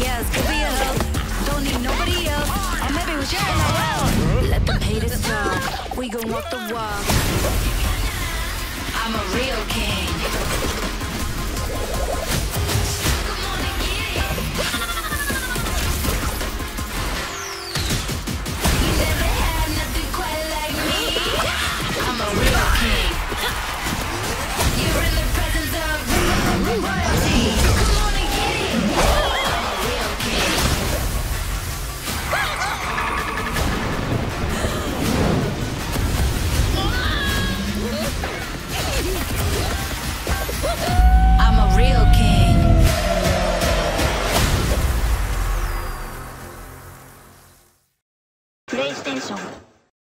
Yes, could be a help. Don't need nobody else. Or maybe we're sharing wealth. Let them haters talk. We gon' walk the walk. I'm a real king. プレイステーション